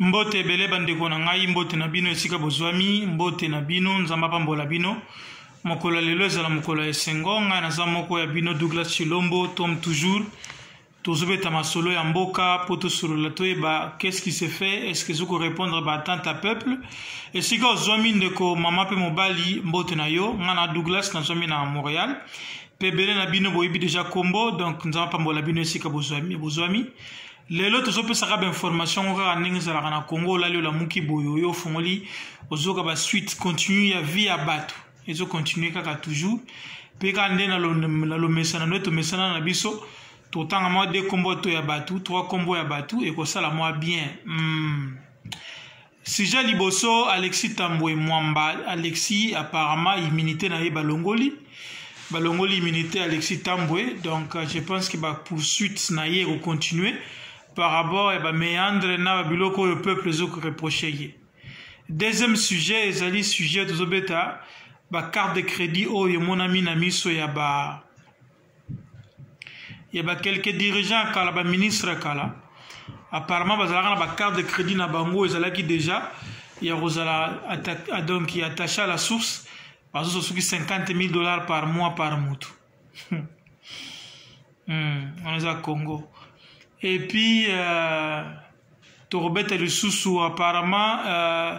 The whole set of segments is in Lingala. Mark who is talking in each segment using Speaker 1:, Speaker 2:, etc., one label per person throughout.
Speaker 1: mbote ebele bandeko na ngai mbote na bino esika bozwami mbote na bino nzambe apambola bino mokolo ya lelo ezala mokolo ya esengo ngai naza moko ya bino douglas chilombo tom toujours tozobeta masolo ya mboka mpo tosolola toyeba qu'est-ce qui se fait est-ce que ezoko répondre baatente ya peuple esika ozwami ndeko mama mpe mobali mbote na yo ngai na douglas nazwami na montréal mpe ebele na bino boyebi deja kombo donc nzambe apambola bino esika bozwami bozwami lelo tozopesaka bainformation ngo kaka ndenge ezalaka na congo olali olamuki boye oyo ofongoli ozoka basuite continue ya vie ya bato ezocontinue kaka toujours mpe kaka nde na lomesana nde tomesana na biso totanga mwa de kombo to ya bato trois kombo ya bato ekosala mwa bien mm. Sujet liboso Alexis Tambwe Mwamba Alexis apparemment immunité na ye balongoli balongoli immunité Alexis Tambwe donc je pense que ba poursuite na ye ko continuer par rapport ya ba méandre na ba biloko oyo peuple ezo ko reprocher ye deuxième sujet ezali sujet tozobeta bacarte de crédit oyo emonami na miso ya ba ya ba quelques dirigeants kala ba ministre kala apparemment bazalaka na ba carte de crédit na bango ezalaki déjà ya kozala ah, donc ya attaché à la source bazozo soki 50 000 dollars par mois par motu hmm. hmm, wana eza congo et puis euh, tokobeta lisusu apparemment euh,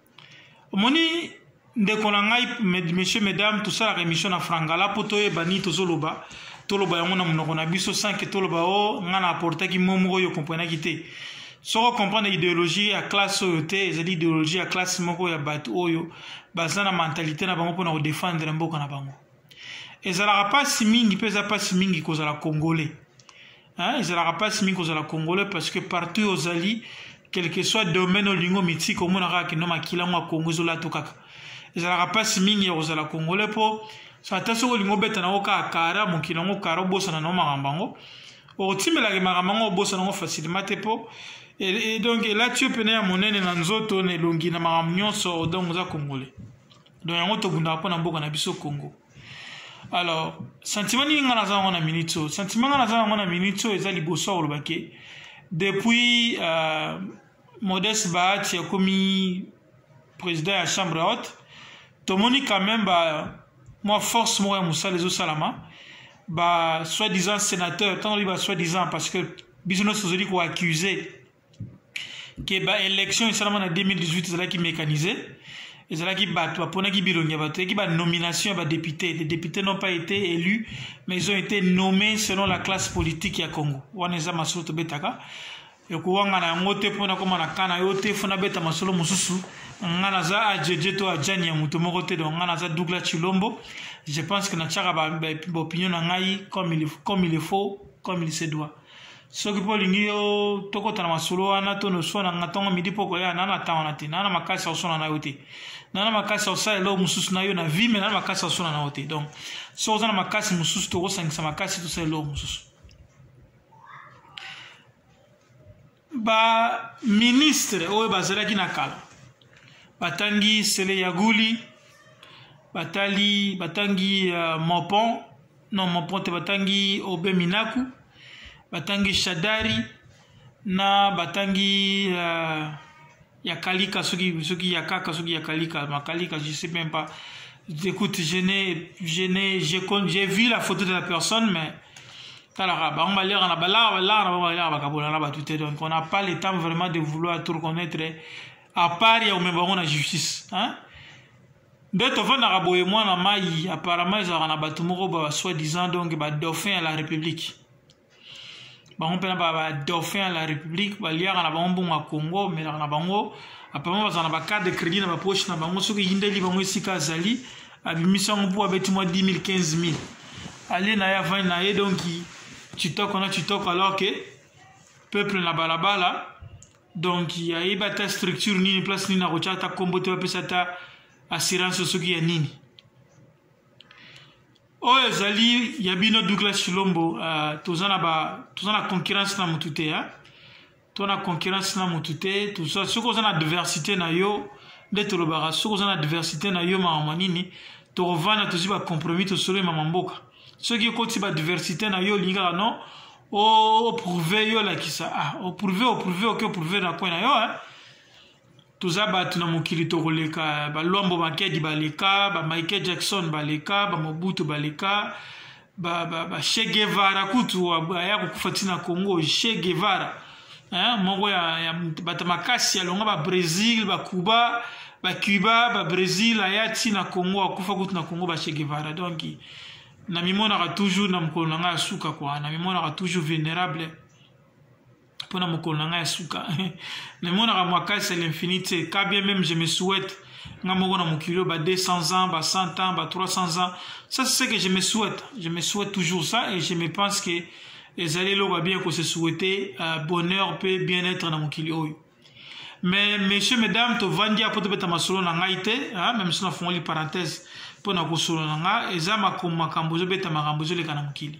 Speaker 1: omoni ndeko na ngai monsieur mesdames tosalaka émission na frangala mpo toyeba nini tozoloba toloba yango na monoko na biso sans ke toloba o oh, ngai na apportaki mo moko oyo okomprenaki te soki okomprendre ideologie ya classe oyo te ezali ideologie ya classe moko ya bato oyo baza na mentalite na bango mpona kodefendre mboka na bango ezalaka mpasi mingi mpe eza mpasi mingi kozala congolais hein, ezalaka mpasi mingi kozala congolais parce que partout oyo ozali quelque soit domaine olingi omitika omona kaka kino makila yango ya kongo ezolato kaka ezalaka mpasi mingi ya kozala congolais mpo ata soki olingi obeta nango kaka kara mokili yango kara obosana nango makambo yango okotimbelaka makambo yango obosana yango facilement te mpo donc elati yo mpena ya monene na nzoto na elongi na makambo nyonso donc oza congolais donc yango tobundaka mpo na mboka na biso congo alors sentiment nini ngai naza yango na minute oyo sentiment ngai naza yango na minute oyo eza liboso ya koloba ke depuis euh, modeste bahati akomi président ya chambre haute tomoni quand même ba mwa force moko ya mosala ezosalama ba soi-disant sénateur ntango lobi ba soi-disant parce que biso nyonso tozali koaccuse ke baélection esalama na 2018 ezalaki mécanise ezalaki bato baponaki bilongi ya bato eyaki banomination ya badepute les députés n'ont pas été élus mais ils ont été nommés selon la classe politique ya congo wana eza masolo tobetaka ekowangana yango te mpo nakoma na kana yo te mpo nabeta masolo mosusu nga naza ajeje to ajani ya moto moko te donc nga naza dougla chilombo je pense que natiaka baopinion na ngai comme il faut comme il se doit soki mpo olingi yo tokota na masolo wana to noswana nga ntongo midi mpo koya nana ntango na te nana makasi ya koswana na yo te nana makasi ya kosala eloko mosusu na yo na vie me nana makasi ya koswana na yo te donc soki oza na makasi mosusu tokosangisa makasi tosala eloko mosusu baministre oyo bazalaki na kala batangi sele ya guli batali batangi uh, mopon non mopon te batangi obe minaku batangi shadari na batangi uh, ya kalika soki soki ya kaka soki ya kalika makalika je sais même pas écoute je n'ai je n'ai j'ai vu la photo de la personne mais talaka bango balera na balaka balaka na bango balaka bakabola na bato te donc on n'a pas le temps vraiment de vouloir tout reconnaître à part ya komema bango na justice hein? nde tofandaka boye mwana mai apparemment ezalaka na bato moko ba soi disant donc badauffin ya la république bango mpena badauphin ya la république baliaka na bango mbongo ya congo melaka na bango apama bazala na bacarte de crédit na bapoche na bango soki eyindeli bango esika azali abimisi yango mpo abeti mwa 10 15 000 ale na ye avandi na ye donc kitoko na kitoko alors ke peuple na balabala donc ayebi ata structure nini place nini akotya ata nkombo te bapesa ata assurance soki ya nini oyo ezali ya bino douglas shilombo uh, toza na ba toza na concurrence na motu te hein? to na concurrence na motu te soki oza na diversité na yo nde tolobaka soki oza na diversité na yo makambo nini tokovanda tozwi bacompromis tosololi mama mboka soki ekoti badiversité na yo olingi kaka non oprouve yo olakisa ah oprouve oprouve oke oprouve na kwe na yo eh? toza bato na mokili tokoleka baluambo makedi baleka ba michael jackson baleka bamobutu baleka bashe ba, ba guevara kutu aya kokufa ntina congo she guevara eh, moko ya, ya bato makasi alonga babrésil bacuba bacuba babrésil aya ntina congo akufa kutu na congo bashe guevara donc namimonaka toujours na mokolo na ngai ya suka kua namimonaka toujours vulnérable mpo na mokolo na ngai ya suka namonaka mwakasi ya l'infini te ka bien même je me souhaite nga moko na mokili oyo ba 200 ans ba 100 ans ba 300 ans ça c'est ce que je me souhaite je me souhaite toujours ça et je me pense que ezali eloko ya bien kose souhaite uh, bonheur mpe bien être na mokili oyo mais monsieur mesdames tovandi ya mpo tobeta masolo na ngai te meme so nafungoli parenthèse mpo na kosolo na ngai eza makambo ezobeta makambo ezoleka na mokili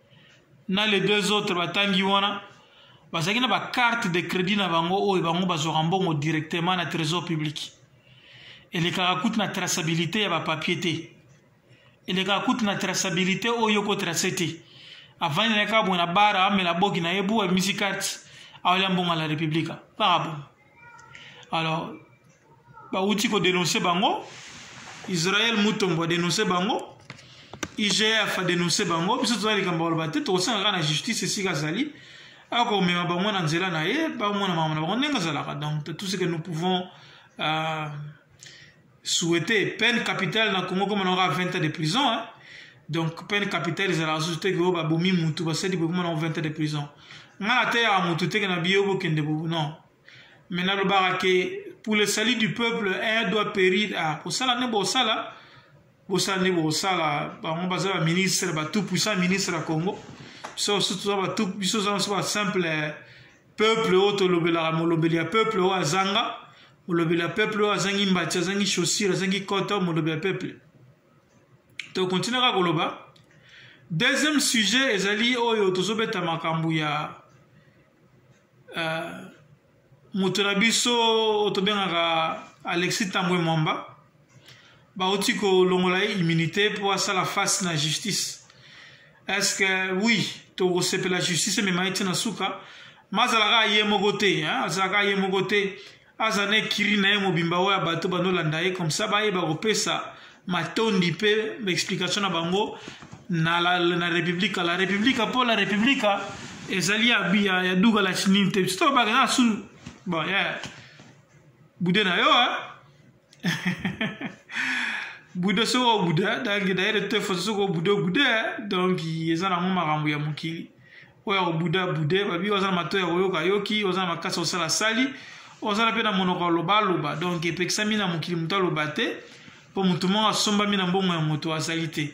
Speaker 1: na les deux autres batangi wana bazalaki na bacarte de crédit na bango oyo bango bazwaka mbongo directement na trésor public elekaka kutu na traçabilité ya bapapier te elekaka kutu na traçabilité oyo okotrace te avandi na ye kaka boye na bara amela boki na ye bu abimisi karte aolia mbongo ya la république kaka boye alors bawuti kodenonse bango israel mutombo adenonse bango igf adenonse bango biso toza likambo baloba te tokosenga kaka na justice esika azali akomema bango na nzela na ye bamonamama na bango ndenge azalaka donc tout ce que nous pouvons euh, souhaite peine capitale na congo koma nango 20 ans de prison hein? donc peine capitale ezalaka susu teke oyo babomi mutu basali bokoma nango 20 ans de prison ngai nateyaka mutu teke na biye bokende bobo non mais nalobaka ke pour le salut du peuple un doit périr a kosala nde bosala bosala nde bosala bango baza baministre batout puissant ministre ya congo biso susu toza batout biso oza biso basimple peuple oyo tolobelaka molobeli ya peuple oyo azanga molobeli ya peuple oyo azangi mbati azangi chaussure azangi koto molobeli ya peuple tokontinue kaka koloba deuxième sujet ezali oyo tozobeta makambo ya uh, moto na biso oyo tobengaka alexis tambwe mwamba bauti kolongola ye immunité mpo asala face na justice est ce que oui tokosepela justice emema ye ti na suka ma azalaka ye moko te azalaka ye moko te aza na ekiri na ye mobimba oyo ya bato bandolanda ye comme ça bayeba kopesa matondi mpe baexplication na bango na, la, na republika la republika mpo la republika ezali ya, ya, ya duka la chinini te biso tolobaka na sunu bon yeah. bude na yo eh? bude soki obude donc dayere te foso soki obude obude donc eza nango makambo ya mokili oyo akobude abude babi oza na mato ya koyoka yoki oza na makasi kosala sali oza na mpe na monoko aloba aloba donc epekisami na mokili moto aloba te mpo moto moko asombami na mbongo ya moto azali te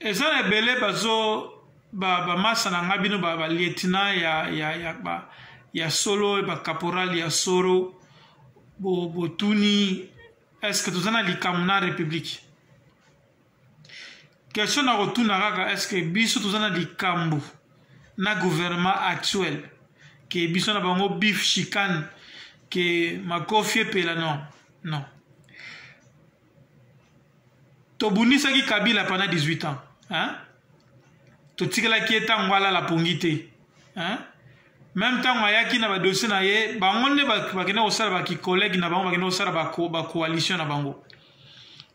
Speaker 1: eza na ebele bazo bamasa ba na ngai bino balieutenant ba ya, ya, ya, ba, ya solo bacaporal ya solo botuni bo estce toza na likambo na république question na kotuna kaka estce biso toza na likambo na gouvernement actuel ke biso na bango bif chicane ke makofi epela non non tobundisaki kabila pana 18 ans hein? totikelaki ye ntango alala pongi te hein? meme ntango ayaki na badosie na ye bango nde bakenda kosala bakicollègue na bango bakenda kosala bacoalition na bango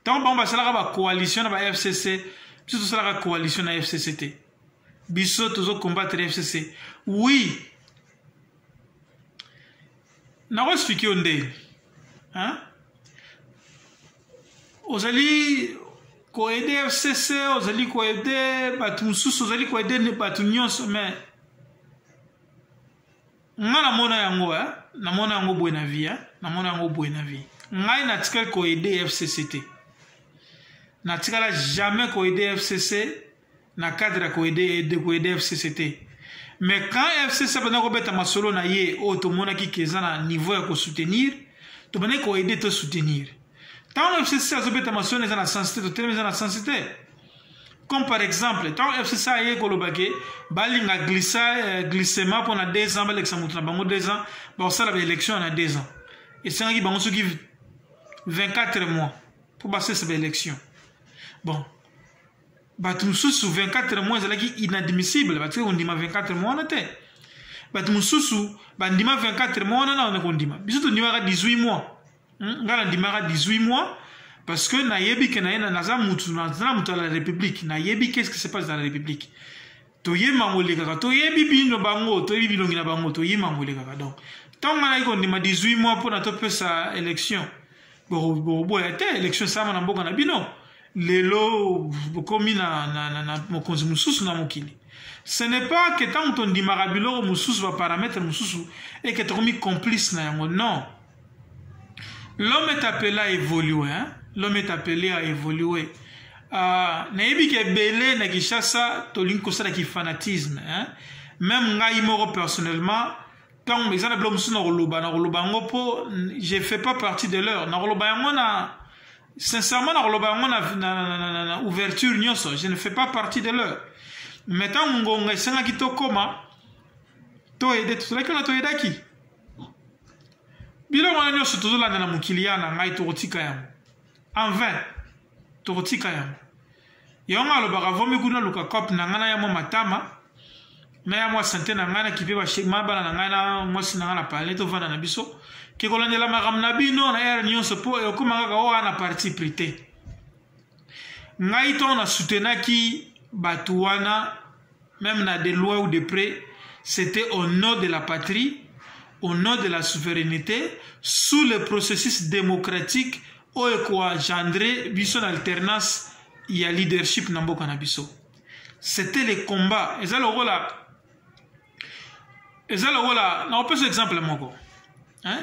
Speaker 1: ntango bango basalaka bacoalition na ba fcc biso tosalaka coalition na fcc te biso tozo combattre fcc oui nako explike yo ndenge ozali koaide fcc ozali koaide bato mosusu ozali koaide bato nyonso mais ngai namona yango eh? namona yango boye na vie eh? namona yango boye na vie ngai natikali koaide fcc te natikala jamais koaide fcc na cadre ya koede fcc te mais quand fcc abanda kobeta masolo na ye oyo tomonaki ke eza na niveau ya kosoutenir tobandaki koede to soutenir ntango fcc azobeta masolo na eza na sensi te totelemi eza na sensi te comme par exemple ntango fcc aye koloba ke balinga euh, glissement mpo na 2 ans balekisa moto na bango 2 ans bakosala baélection na 2 ans esengaki bango soki 24 mois mpo basesa baélection bon bato mosusu 24 mois ezalaki inadmissible batika kondima 24 mois wana te bato mosusu bandima 24 mois wana naone kondima biso tondimaka 18 mois hmm? ngai nandimaka 18 mois parce que nayebi ke naye naza motu naza motu ya la république nayebi qu'est ce qui se passe dans la république toyebi bango elekaka toyebi bino bango toyebi bilongi na bango toyebi bango elekaka donc ntango ngai nayaki kondima 18 mois mpona topesa élection bokoboya te élection esalama na mboka na bino lelo bokomi na, na, na, na mokonzi mosusu na mokili ce n'est pas que ntango tondimaka biloko mosusu baparametre mosusu eke tokomi complice na yango non l'homme est appelé à évoluer hein? l'homme est appelé à évoluer uh, nayebi ke ebele na kinshasa tolingi kosala kifanatisme hein? même ngai moko personnellement ntango eza na bilo mosusu na koloba na koloba yango mpo je fais pas partie de l'heure na koloba yango na sincèrement na koloba yango na, na, na, na, na, na ouverture nyonso je ne fais pas partie de l'heure mais ntango ngonga esengaki tokoma toyede tozalaki wana toyedaki biloko wana nyonso tozolanda na mokili ya na ngai tokotika yango en vain tokotika yango yango ngai alobaka vomi kuna luka cope na ngai na ya mwa matama na ya mwa sante na ngai nakipe bashema bana na ngai na mwasi na ngai na pale tovanda na biso kekolandela makambo na bino na ere nyonso mpo ekoma kaka oyo ana parti pri te ngai ntongo na soutenaki bato wana Même na de loin ou de près, c'était au nom de la patrie, au nom de la souveraineté, sous le processus démocratique oyo ekoagendre biso na alternance ya leadership na mboka na biso. C'était le combat. Eza lokola eza lokola na opesa exemple moko.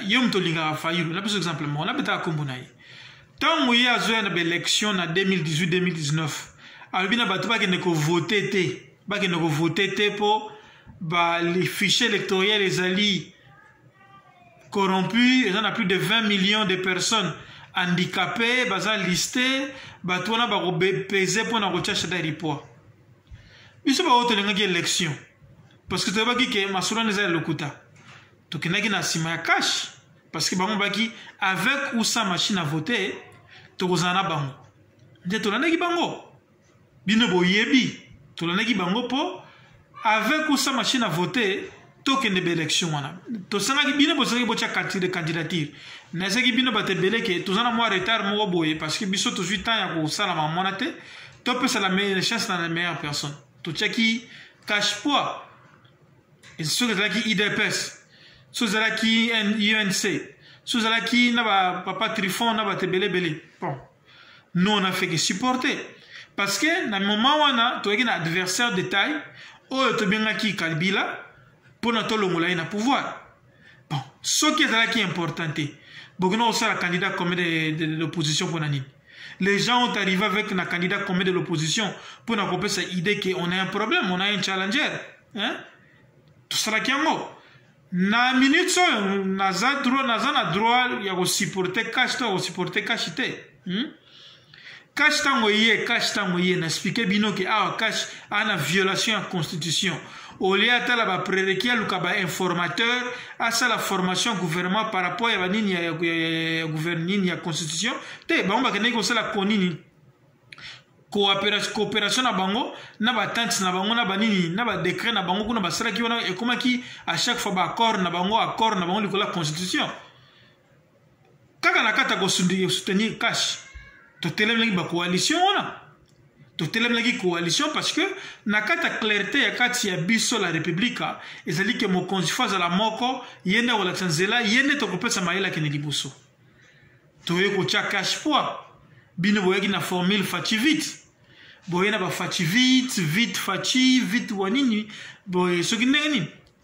Speaker 1: ye moto olingaka fayulu napesa exemple moko nabetaka nkombo na ye ntango ye azoya na baélection na 2018-2019 alobi na bato bakende kovote te bakende kovote te mpo fiche électoriel ezali corrompu eza na plus de 20 millions de personnes handicapé baza liste bato wana bakopese mpo na kotya shada ripoi biso baoyo tolingaki élection parce que toyebaki ke masulani eza ya lokuta tokendaki na nsima ya cash parce que bango baki avec ou sans machine à voter tokozala na bango nde tolandaki bango bino boyebi tolandaki bango mpo avec ou sans machine à voter tokende baélection wana tosengaki bino bozalaki botya candidature nazaki bino bato ebele ke toza na mwa retard moko boye parce que biso tozwi temps ya kosala mamwana te topesa la chance na la meilleure personne totyaki cash poids soki ezalaki idps soki ezalaki unc soki ezalaki na bapapa trifon na bato ebelebele bon nous on a fait que supporter parce que na moment wana toyaki na adversaire de taille oyo tobengaki kalbila mpo na tolongola ye na pouvoir bon soki ezalaki important te bokenda kosala candidat commun de, de, de l'opposition mpona nini les gens ont arrivé avec na candidat commun de l'opposition mpo na kopesa idée que on a un problème on a un challenger hein? tosalaki yango na minute oyo naza na droit ya kosupporte cash to ya kosupporte cash te hmm? cash ntango eye cash ntango eye na explike bino ke awa cash aa na violation ya constitution olie atala baprereki aluka bainformateur asala formation ya gouvernement par rapport ya banini ya, ya, ya, ya, ya, ya, nini ya constitution te bango bakendaki kosala konini coopération na bango na batante na bango na banini na badecret na bango kuna basalaki wana ekomaki à chaque fois baaccord na bango accord na bango likolo ya constitution kaka na kati ya kosoutenir cash totelemelaki bacoalition wana totelemelaki coalition parce que na kati ya clarté ya kati ya biso la republika ezali ke mokonzi fo azala moko ye nde akolakisa nzela ye nde tokopesa mayele akende liboso toye kotya cash poids bino boyaki na formule faci vite boye na bafaci vite vite faci vite wa nini boye soki ndenge nini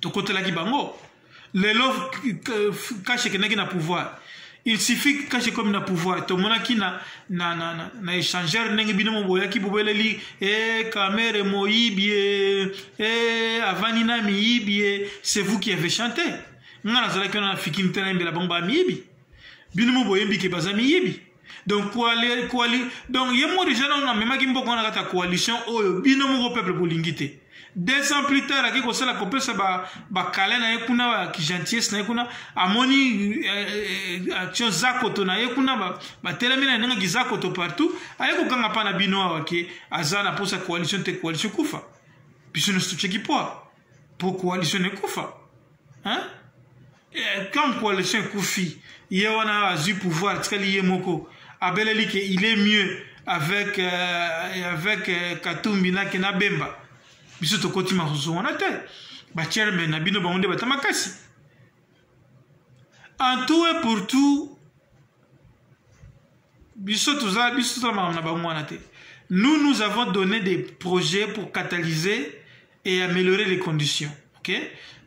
Speaker 1: tokotelaki bango lelo kashe ekendaki na pouvoir il suffit kashe ekomi na pouvoir tomonaki na, na, na, na, na échangeur ndenge bino moboyaki bobeleli e eh, kamere moyibi e eh, avandi na miyibi e c'est vous qui avez chanté ngai nazalaki wana na fiki mpe nayembela bango bamiyibi bino moboyembi ke baza miyibi donc koali koali donc ye modi jeune oyo amemaki mboka wana kata coalition oyo bino moko peuple bolingi te deux ans plus tard ake kosala kopesa bakale na ye kuna bagentillesse na ye kuna amoni eh, eh, action zakoto na ye kuna batelemi na ndenge kizakoto partout aye kokanga mpa na bino awa ke aza na mposa coalition te coalition kufa biso nyonso totyeki poa po coalition ekufa hein? Eh, quand coalition ekufi ye wana azwi pouvoir atikali ye moko abeleli ke il est mieux avec, euh, avec euh, katumbi nake na bemba biso tokoti makozo wana te bachairman na bino bango nde bata makasi en tout et pour tout biso toza biso tozala makambo na bango wana te nous nous avons donné des projets pour catalyser et améliorer les conditions ok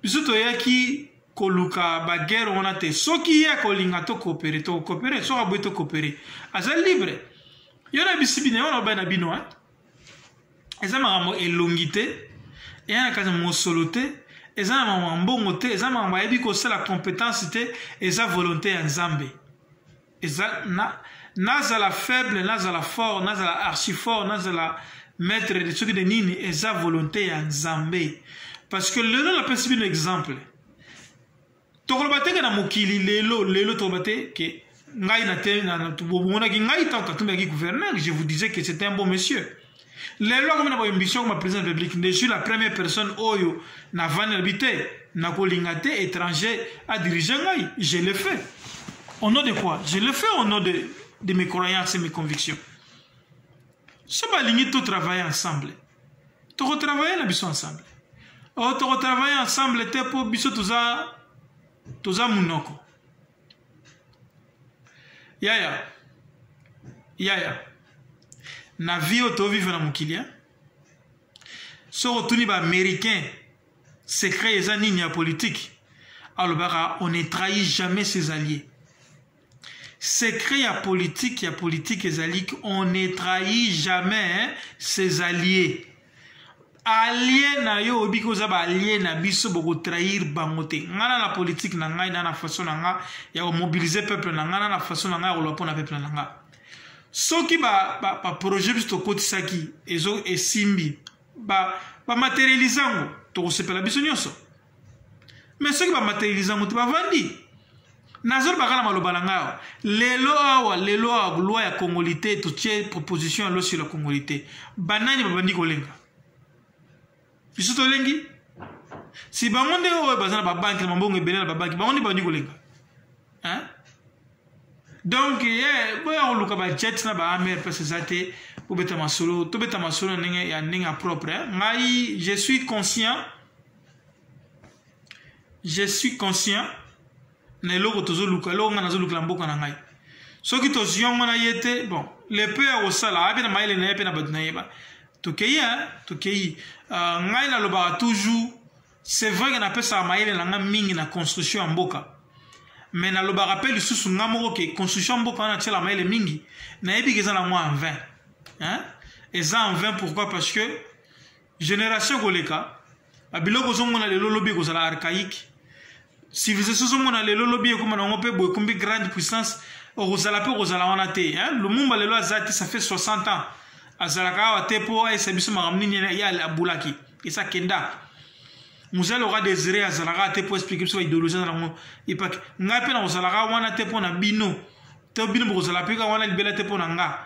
Speaker 1: biso toyaki koluka baguerre wana te soki ye akolinga tokopere tokokopere soki aboyi tokopere aza libre yo na bisibi na yo na obai na bino eh? eza makambo elongi te eya na kati mosolo te eza na makambo ya mbongo te eza makambo ayebi kosala compétence te eza volonté ya nzambe eza na nazala faible nazala fort nazala archifort nazala maître de soki de nini eza volonté ya nzambe parce que lelo napesi bino exemple tokoloba teke na mokili lelo lelo toloba te ke ngai na te bomonaki ngai ntango katumbi yaki gouverneur je vous disais que c'était un bon monsieur lelo akomi na boyembisio koma président publique nde suis la première personne oyo navandi na bi te nakolinga te étranger adirige ngai je le fais au nom de quoi je le fais au nom de, de mes croyances et mes convictions so balingi to travailler ensemble tokotravaille na biso ensemble o oh, tokotravaille ensemble te mpo biso toza toza monoko yaya yaya na vie oyo tovivre na mokili hein? soki otuni baaméricain secret eza nini ya politike alobaka on ne trahit jamais ses alliés secret ya politike ya politike ezali on ne trahit jamais hein, ses alliés allié na yo oyebi ke oza baallié na biso bokotrahir bango te ngai na na politike na ngai na na façon na ngai ya komobilize peuple na ngai na na façon na ngai ya koloba mpo na peuple na ngai soki baprojet biso tokotisaki esimbi bamaterialise yango tokosepela biso nyonso mais soki bamaterialise yango te bavandi nazoloba kaka na maloba na ngai awa lelo awa lelo awa loi ya congolite totie proposition ya losi la congolite banani babandi kolenga biso tolengi si bango nde oyo baza na babanki na mabongo ebele na babanki bango nde babandi kolenga donc ye boya koluka bajet na baamer place eza te obeta masolo tobeta masolo ya ndenge ya propre ngai je suis conscient je suis conscient na eloko tozoluka eloko ngai nazolukela mboka na ngai soki tozwi yango na ye te bon lepe ya kosala aye mpe na mayele na ye mpe na bato na ye ba tokei tokei uh, ngai nalobaka toujours c'est vrai ke napesaka mayele na ngai mingi na construction ya mboka me nalobaka mpe lisusu ngai moko ke construction ya mboka wana natyela mayele mingi nayebi ke eza na yango en 20 hein? eza en 20 pourquoi parce que génération ekoleka babiloko ozomona lelo lobi ekozala archaïque civilisation ozomona lelo lobi ekoma nango mpe boye ekombi grande puissance okozala mpe okozala wana te lumumba lelo aza te ça fait 60 ans azalaka awa te mpo ayesa biso makambo nini ye abulaki esa kenda mozali oka desire azalaka te mpo explike biso baideologie aza nango epaki ngai mpe nakozalaka wana te mpo na bino to bino bokozala mpe kaka wana libela te mpo na nga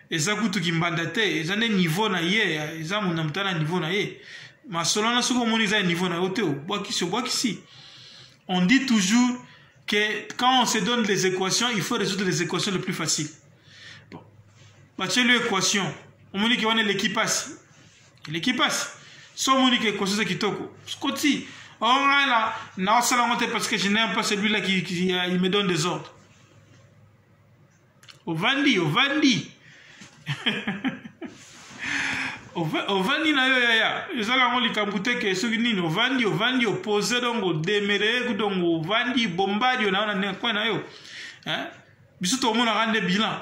Speaker 1: eza kutu kimbanda te eza nde niveau na ye eza mona moto na niveau na ye masolo na soki omoni eza ya niveau na yo te obwakisi obwakisi on dit toujours que quand on se donne les équations il faut résoudre les équations le plus facile bon batieli équation omoni ke wana eleki mpasi eleki mpasi so omoni ke équation eza kitoko koti ongai na naosala yango te parce que je n'aime pas celui là qui, qui, qui, euh, il me donne des ordres ovandi ovandi ovandi na yo yaya ezala yango likambo te ke soki nini ovandi ovandi opose donc odemereye ku donc ovandi bombadi yo na yo na coin na yo biso tomonaka nde bilan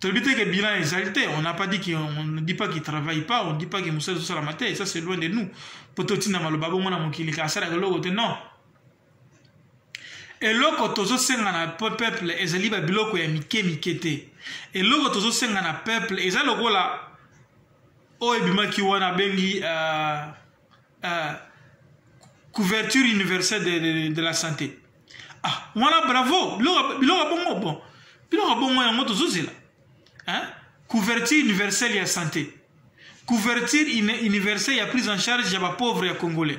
Speaker 1: tolobi te ke bilan ezali te on n'a pas dit qu'on ne dit pas qu'il travaille pas on dit pas que mosala ezosalama te ça c'est loin de nous mpo totinda maloba bongo na mokili ka asalaka eloko te non eloko tozosenga na peuple ezali babiloko ya mike mike te eloko tozosenga na peuple eza lokola oyo ebimaki wana abengi uh, uh, couverture universelle de, de, de la santé ah wana bravo biloko bongo bon biloko bongo yango tozozela hein? couverture universelle ya santé couverture universelle ya prise en charge ya bapauvre ya congolais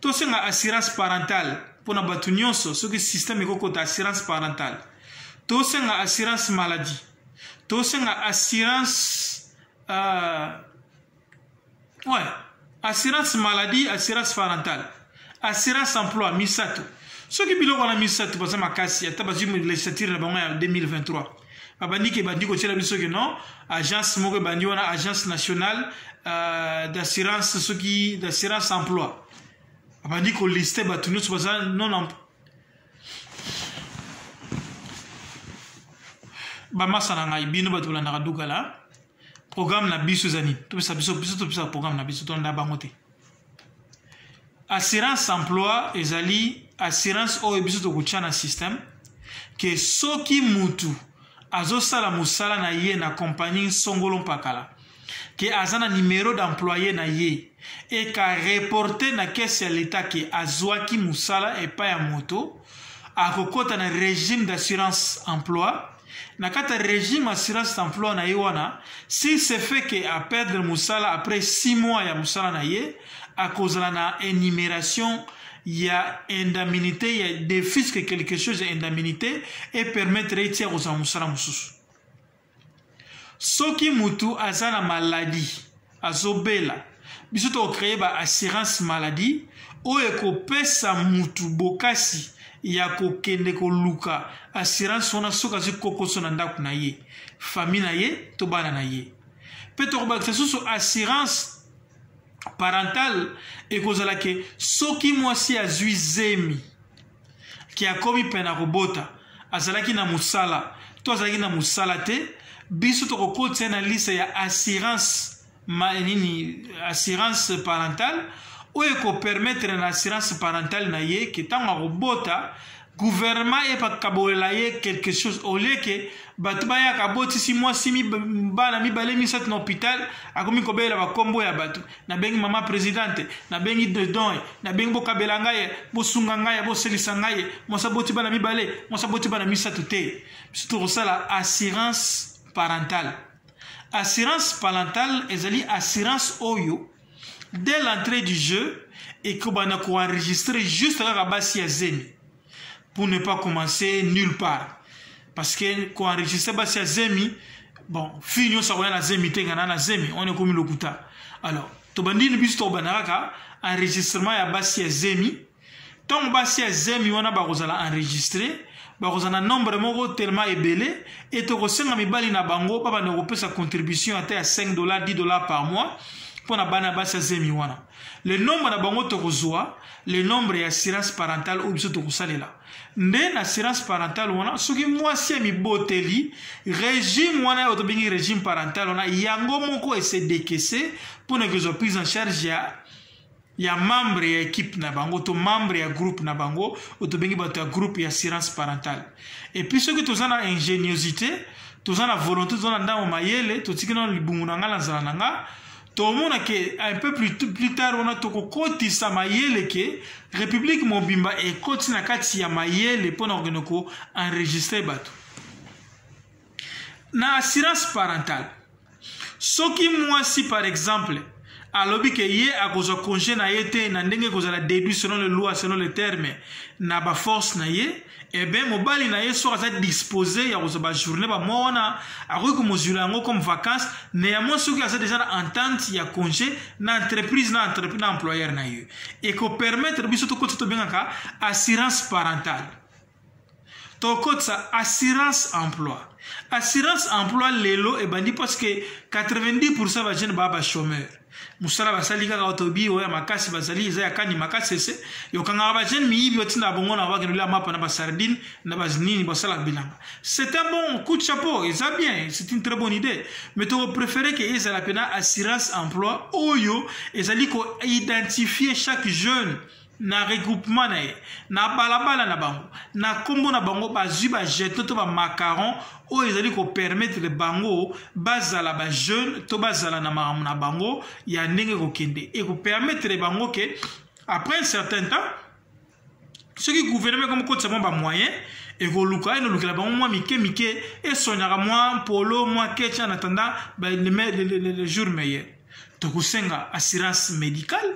Speaker 1: tosenga assurance parentale mpo na bato nyonso soki systeme ekokota assurance parentale tosenga assurance maladie tosenga assurance euh, ouais, assurance maladie assurance parentale assurance emploi misato soki biloko wana misato baza makasi ata bazwi legislature na bango ya 2023 babandi ke bandi kotiela biso ke non agence moko ebandi wana agence nationale euh, d'assurance soki d'assurance emploi babandi koliste bato nyonso baza non bamasa na ngai bino bato bolandaka dukala programme na biso eza nini topesa biso biso topesa programme na biso tonda bango te assurance emploi ezali assurance oyo biso tokotya na système ke soki mutu azosala mosala na ye na kompani songolo mpakala ke aza na numero d'employe na ye eka reporte na kese ya leta ke azwaki mosala epai ya moto akokɔta na régime d'assurance emploi na kati ya régime assurance d'emploi na ye wana si se fait que aperdre mosala après 6 mois ya mosala na ye akozala na énumération ya indemnité ya defisque quelque chose ya indemnité epermettre ye ti akozala mosala mosusu soki motu aza na maladie azobela biso tokocreye ba assurance maladie oyo ekopesa mutu bokasi ya kokende koluka assurance wana soki azwi kokoso na ndako na ye fami na ye to bana na ye mpe tokobakisa susu assurance parentale ekozala ke soki mwasi azwi zemi ke akomi pene na kobota azalaki na mosala to azalaki na mosala te biso tokokotisa na lista ya assurance nini assurance parentale oyo ekopermettre na assurance parentale na ye ke ntango akobota guvernema ye bakabolela ye quelque chose olie ke bato bayaka abotisi mwasi bana mibale misato na hôpital akomi kobelela bakombo ya bato nabengi mama presidente nabengi dedon ye nabengi bokabela ngai ye bosunga ngai ye boselisa ngai ye mwasi aboti bana mibale mwasi aboti bana misato te biso tokosala assurance parentale assurance parentale ezali assurance oyo dès l'entrée du jeu ekobanda koenregistre juste kaka basi ya zemi pour ne pas commencer nulle part parce que koenregistre basi ya zemi bon fille nyonso akoya na zemi te ngana na zemi on ekomi lokuta alors tobandini biso tokobanda kaka enregistrement ya basi ya zemi ntango basi ya zemi wana bakozala enregistre bakozala na nombre moko tellement ebele e tokosenga mibali na bango babanda kopesa contribution ata ya 5 dollar 10 dollar par mois mpo na bana basi ya zemi wana le nombre na bango tokozwa le nombre ya assurance parentale oyo biso tokosalela nde na assurance parentale wana soki mwasi ya miboteli regime wana oyo tobengi regime parentale wana yango moko esedekese mpo na kozwa prise en charge ya ya membre ya ekipe na bango to membre ya groupe na bango oyo tobengi bato ya groupe ya assurance parentale epuis soki toza na ingéniosité toza na volonté toza na ndambo mayele totiki nano libumu na ngai na nzala na ngai tomona ke un peu plus, plus tard wana tokokotisa mayele ke république mobimba ekoti na kati ya mayele mpo na kokende koenregistre bato na assurance parentale soki mwasi par exemple alobi ke ye akozwa congé na ye te na ndenge ekozala déduit selon le loi selon le terme na baforce na ye eh bien mobali na ye soki aza dispose ya kozwa bajourne bamwa wana akoki komozwila yango comme vacance néanmoins soki aza déjà na entente ya congé na entreprise na entreprise na employeur na ye ekopermettre biso tokotisa tobengaka assurance parentale tokotisa assurance emploi assurance emploi lelo ebandi parce que 90 pourcent bajeune baa bachômeur mosala basali kaka otobi oyo ya makasi bazali eza ya kani makasi ese yokangaka bajene miyibi otinda bongo na bakende olia mapa na basardine na bazinini basalaka bilanga c'est un bon coup de chapeau eza bien c'est une très bonne idée mais tokopréféré ke ezala mpena assurance emploi oyo ezali koidentifie chaque jeune na regroupement na ye na balabala na bango na nkombo na bango bazwi bajeton to bamacaron oyo ezali kopermettre bango bazala bajeune to bazala na makambo na bango ya ndenge kokende ekopermettre bango ke après un certain temps soki gouvernement ekomi kotisa mwa bamoyen ekoluka eno olukela bango mwa mike mike esonyaka mwa mpolo mwa kecha na tanda le jour meilleur tokosenga assurance médicale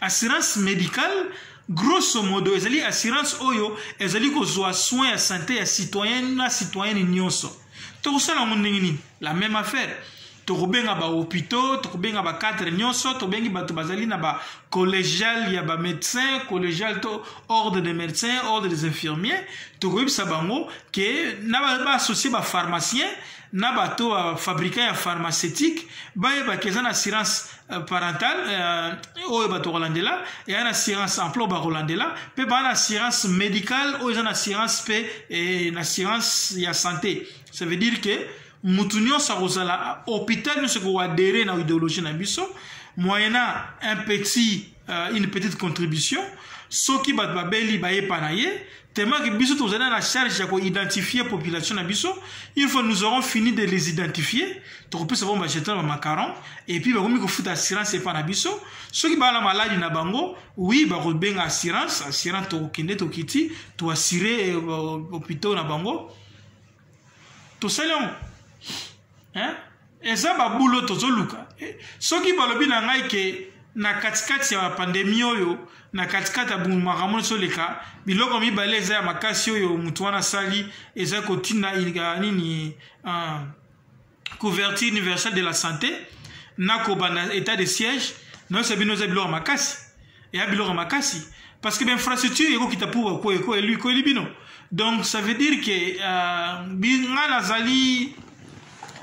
Speaker 1: assurance médicale grosso modo ezali assurance oyo ezali kozwa soin ya sante ya citoyen na citoyenne nyonso tokosala yango ndenge nini la même affaire tokobenga bahopitaux tokobenga bacadre nyonso tobengi bato bazali na bacollegial ya bamédecin collegial to ordre de médecin ordre des infirmiers tokoyebisa bango ke na baassocie bapharmacien ba na bato ya fabrika ya pharmaceutique bayebaka eza na assurance euh, parentale euh, oyo bato kolandela eya na assurance emploi bakolandela mpe baa na assurance médicale oyo eza na assurance mpe eh, na assurance ya santé ça veut dire que motu nyonso akozala hôpital nyonso ekoadere na idéologie na biso moyena un petit uh, une petite contribution soki bato babeli bayepa na ye tellement que biso tozali na charge ya koidentifie population na biso une fois nous aurons fini de les identifier tokopesa bango bajeton na bamacaron epuis bakomi kofuta assurance epa na biso soki baa na maladi na bango oui bakobenga assurance assurance tokokende tokiti toassure euh, hopitau na bango tosali yango hein? eza babulo tozoluka eh, soki balobi na ngai ke na katikati ya pandemi oyo na katikati ya makambo nyonso oleka biloko mibale eza ya makasi oyo motu wana asali eza kotinda nini uh, couverture universelle de la santé na kobanda état de siège noyesa bino eza biloko ya makasi eya biloko ya makasi parce que bainfrastructure ekokita pour koyeli bino donc ça veut dire que euh, nga nazali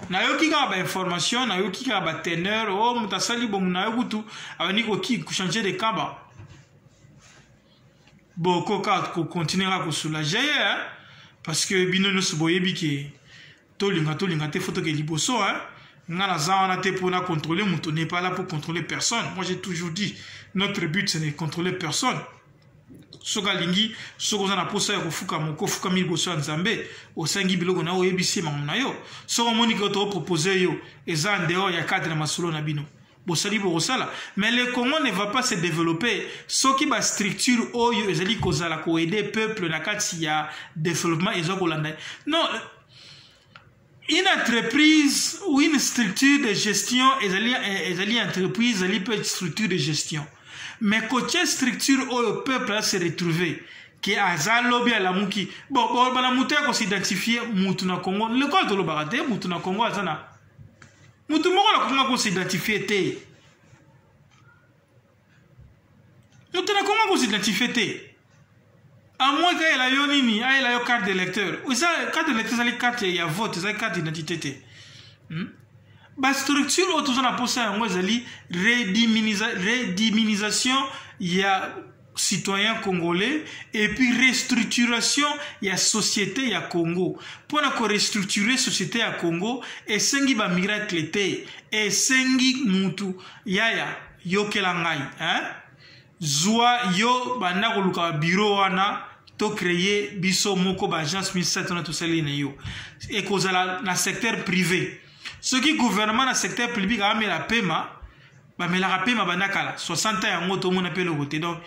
Speaker 1: nayoki kaka bainformation nayoki kaka bateneur o oh, moto asali bomu na yo kutu abandi kochange de kaba bokoka kocontinue kaka kosoulage ye parce que bino nyonso boyebi ke tolinga tolinga te faut toke liboso hein nga naza wana te mpo na contrôler moto n'est pas là pour contrôler personne moi j'ai toujours dit notre but c'est de contrôler personne soki alingi soki oza na mposa ya kofuka moko ofukami liboso ya nzambe osengi biloko na yo oyebisi ye makambo na yo soki omoni ke otopropose yo eza ndeo ya cadre ya masolo na bino bosali bokosala mais le congo ne va pas se développer soki bastructure oyo ezali kozala koaide peuple na kati ya développement eza kolanda non une entreprise ou une structure de gestion ezali, eh, ezali entreprise ezali mpe structure de gestion mais kotie structure oyo peuple ase retrouver ke aza lobi alamuki bon bana moto ya kosidentifie mutu na congo lokola tolobaka te mutu na congo aza na motu moko nakoki nga kosidentifie te motu nakoki nga kosidentifie te amoi ka ayela yo nini ayela yo carte d'électeur eza carte d'électeur ezali carte ya vote ezali carte d'identité te hmm? bastructure oyo toza na mposa yango ezali rediminization ya citoyen congolais et puis restructuration ya société ya congo mpo na korestructure société ya congo esengi bamiracle te esengi mutu yaya yokela ngai hein? zwa yo banda koluka babiro wana tocreye biso moko baagence misato na tosali na yo ekozala na secteur privé soki gouvernement na secteur public amela pema bamelaka pema banda kala 60 ans yango tomona mpe eloko te donc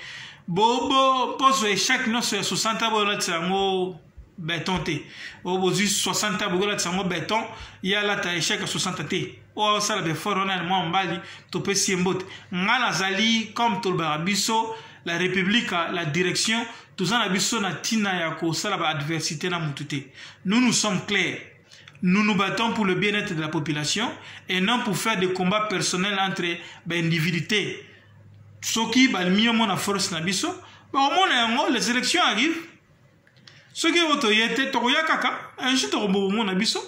Speaker 1: bobo mposo echec nyonso ya 60 ans boyolatisa yango beton te oyo bozwi 60 ans bokolatisa yango beton ye alata echec ya 60 te oyo asala befort wana ya mwa mbali topesi ye mbote ngai nazali comme tolobaka biso la république la direction toza na biso na ntina ya kosala baadversité na motu te nous nous sommes claire Nous nous battons pour le bien-être de la population et non pour faire des combats personnels entre individus. Soki balmi omona force na biso, ba omona yango les élections arrivent. Soki otoye te tokoya kaka un jour tokobomona biso.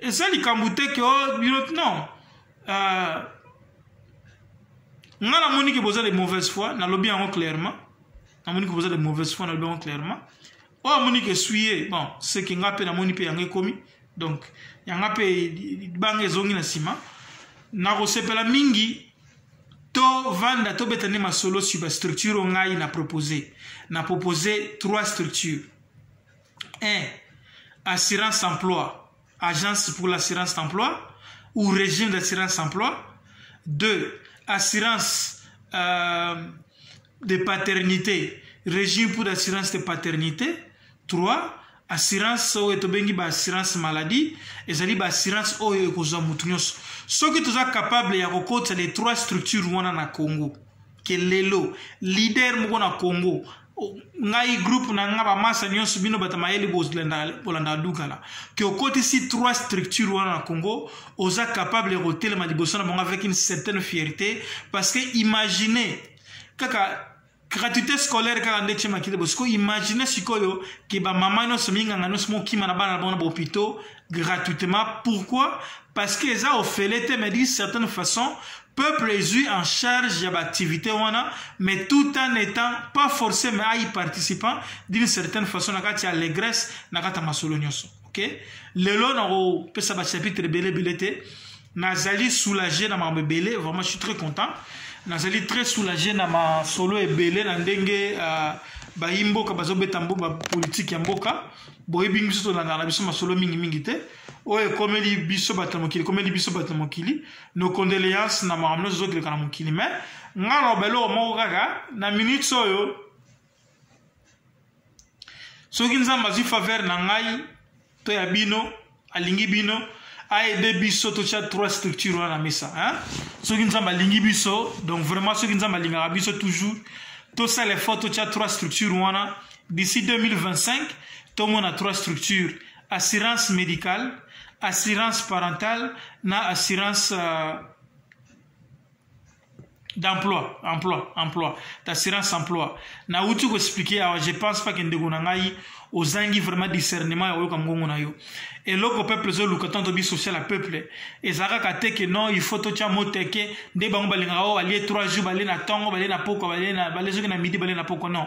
Speaker 1: Eza likambo te ke oh, bino non. Euh, nga namoni ke boza de mauvaise foi, nalobi yango clairement. Namoni ke boza de mauvaise foi, nalobi yango clairement. oyo amoni ke eswi ye bon seke nga mpe namoni mpe yango ekomi donc yanga mpe libanga ezongi na nsima nakosepela mingi tovanda tobeta nde masolo sur bastructure oyo ngai na propose na propose trois structure 1 assurance emploi agence pour l'assurance d'emploi ou régime d'assurance d'emploi. Deux, assurance euh, de paternité, régime pour l'assurance de paternité. Trois, assurance oyo tobengi baassurance maladie ezali baassurance oyo ekozwa motu nyonso soki toza capable ya kokotisa les trois structure wana na congo ke lelo leader moko na congo ngai groupe na nga bamasa nyonso bino bato mayele bolandaka dukala ke okotisi trois structure wana na congo oza capable ya kotelema liboso na bango avec une certaine fierté parce que imagine kaka gratuité scolaire kaka nde tie makili bo sikoyo imagine sikoyo ke bamama nyonso minganga nyonso mokima na bana na bango na bahopitaux gratuitement pourquoi parce que eza ofele te mais d'une certaine façon peuple ezwi en charge ya baactivité wana mais tout en étant pas forcé mais ayi participant d'une certaine façon na kati ya allégresse na kati ya masolo nyonso ok lelo nakopesa bachapitre ebele ebele te nazali soulage na makambo ebele vraiment je suis très content nazali très soulage na masolo ebele na ndenge uh, bayi mboka bazobeta mbo bapolitike ya mboka boyebi biso tolandaka na biso masolo mingimingi te oyo ekomeli biso bato ya mokili ekomeli biso bato ya mokili nos condoléances na makambo nyonso ezokileka na mokili me ngai naloba eloko moko kaka na minutes oyo soki nzambe azwi faveur na ngai to ya bino alingi bino aide biso totya trois structure wana na mesa hein? soki nzambe alingi biso donc vraiment soki nzambe alingaka biso toujours tosala effort totya trois structure wana d'ici 2025 tomona trois structure assurance médicale assurance parentale na assurance euh, d'emploi emploi emploi d'assurance emploi nauti koexplike awa je pense pas ke ndeko na ngai ozangi vraiment discernement ya oyoka mongongo na yo eloko peuple ezoluka ntango tobi social ya peuple eza kaka te ke non il faut totya moteke nde bango balingaka o oh, balie 3 jours balie na ntongo balie na pokwa balie soki na midi balie na pokwa non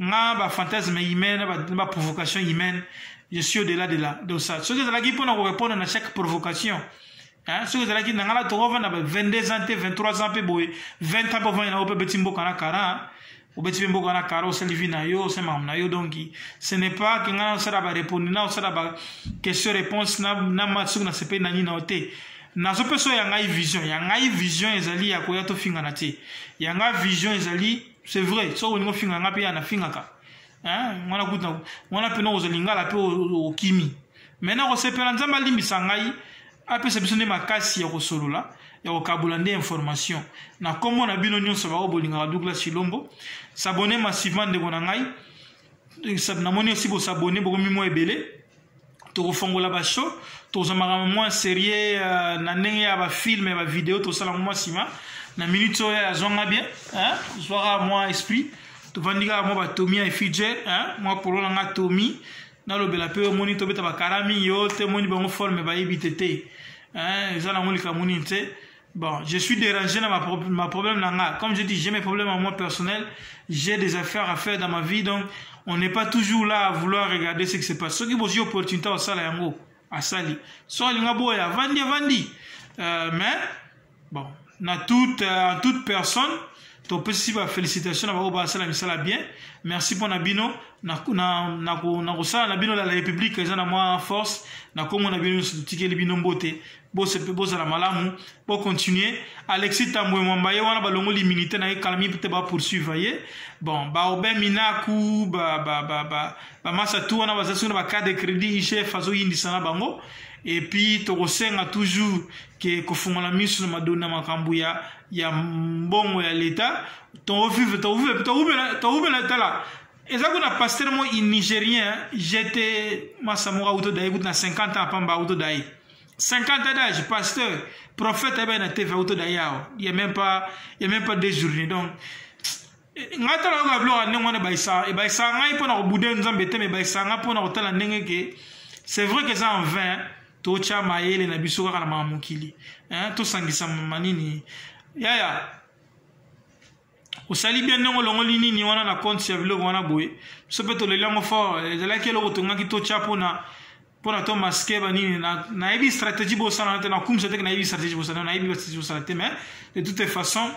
Speaker 1: nga ba fantasme humain na ba, ba provocation humaine je suis au-delà de la de ça soki ezalaki mpona korépondre na chaque provocation hein, soki ezalaki na nga na tokovanda ba 22 ans te 23 ans mpe boye 20 ans mpe ovandi nango mpe obeti mboka na kara obeti mpe mboka na kara osali vi na yo osali makambo na yo donc ce n'est pas ke nga nasala barepondu na osala ba question réponse na, na, na soki nasepeli na nini na yo te nazopesa oyo ya ngai vision ya ngai vision ezali ya koya tofingana te ya ngai vision ezali c'est vrai soki olingi ofinga nga mpe ya nafingaka wana kuta wana mpe noko ozolingala mpe okimi me nakosepela nzambe alimbisa ngai apesa biso nde makasi ya kosolola ya kokabola nde information na nkombo na bino nyonso baoyo bolingaka douglas chilombo sabone massivement ndeko na ngai namoni osi bosabone bokomi mwa ebele tokofongola basho tokozwa makambo mwa serie uh, na ndenge ya bafilme ya bavideo tosala mwa nsima na minute oyo ya zonga bien hein zwaka mwa esprit tovandi kaka mwa batomi ya efige hein mwa polo na nga tomi nalobela mpe omoni tobeta bakara mingi yo te omoni bango forme bayebi te te hein eza nango likambo nini te Bon, je suis dérangé dans ma, pro ma problème nanga. Comme je dis, j'ai mes problèmes à moi personnel. J'ai des affaires à faire dans ma vie. Donc, on n'est pas toujours là à vouloir regarder ce qui se passe. Ceux qui ont opportunité à sala yango, à sali. Soit linga boya, vandi, vandi. Euh, mais, bon, na toute, euh, toute personne, to pesi ba félicitations na ba ba sala misala bien. Merci pour Nabino. Na na na na sala Nabino la République, ils ont moi force. Na komo Nabino soutike libino mbote. bosepe bozala malamu bocontinue alexis tambwe mwamba ye wana balongoli immunité na ye kala mingi mpe bapoursuivre ye bon baobin minaku bamasa tu wana baza soki na bacarte de crédit igf azoyindisa na bango epuis tokosenga toujours ke kofungola miso na madonna makambo ya, ya mbongo ya leta tovivre towumela tala eza kuna pasteur mo nigérien jete masa moko auto daye kutu na 50 ans pamba auto daye 50 ans d'âge, pasteur, prophète, eh ben, TV auto d'ailleurs. Il n'y a même pas, il n'y a même pas deux journées. Donc, ngai tala yango babiloko ya ndenge wana ebaisa ebaisa ngai mpo na kobude nzambe te ma ebaisa ngai mpo na kotala ndenge ke c'est vrai que eza en vain totya mayele na biso kaka na mama mokili tosangisa manini yaya osali bien ndenge olongoli nini wana na compte ya biloko wana boye biso mpe toleli yango fort ezalaki eloko tongaki totya mpona mpona to maske banini nayebi stratégie bosalana te nakumisa teke nayebi stratégie bosalana nayebi bastratégie bosalana te mais de toute façon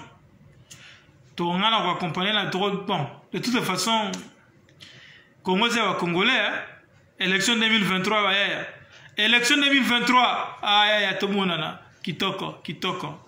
Speaker 1: tonga na koaccompagne na toko bon de toute façon congo eza ya bacongolais élection 2023 bayaya élection 2023 ayaya tomonana kitoko kitoko